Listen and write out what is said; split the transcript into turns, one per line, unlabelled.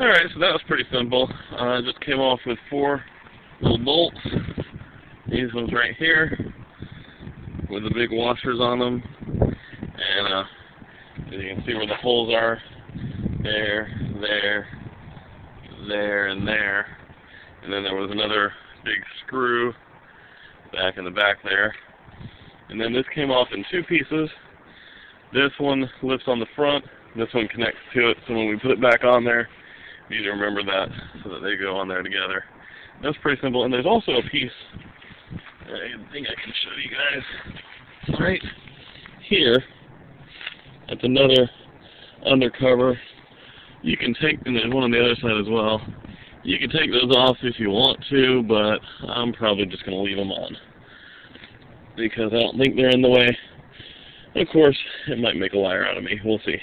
Alright, so that was pretty simple. Uh, I just came off with four little bolts. These ones right here with the big washers on them. And uh, you can see where the holes are. There, there, there, and there. And then there was another big screw back in the back there. And then this came off in two pieces. This one lifts on the front. This one connects to it. So when we put it back on there, need to remember that so that they go on there together. That's pretty simple. And there's also a piece, I think I can show you guys, right here. That's another undercover. You can take, and there's one on the other side as well. You can take those off if you want to, but I'm probably just going to leave them on. Because I don't think they're in the way. Of course, it might make a liar out of me. We'll see.